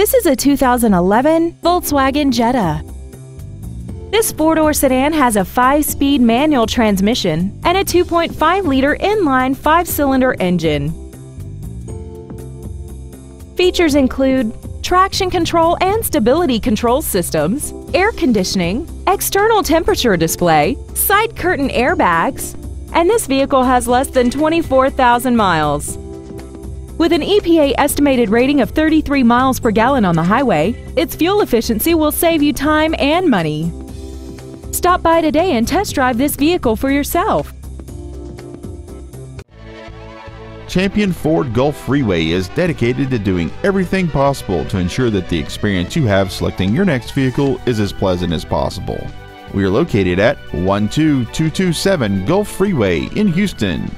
This is a 2011 Volkswagen Jetta. This four-door sedan has a 5-speed manual transmission and a 2.5-liter inline 5-cylinder engine. Features include traction control and stability control systems, air conditioning, external temperature display, side curtain airbags, and this vehicle has less than 24,000 miles. With an EPA estimated rating of 33 miles per gallon on the highway, its fuel efficiency will save you time and money. Stop by today and test drive this vehicle for yourself. Champion Ford Gulf Freeway is dedicated to doing everything possible to ensure that the experience you have selecting your next vehicle is as pleasant as possible. We are located at 12227 Gulf Freeway in Houston.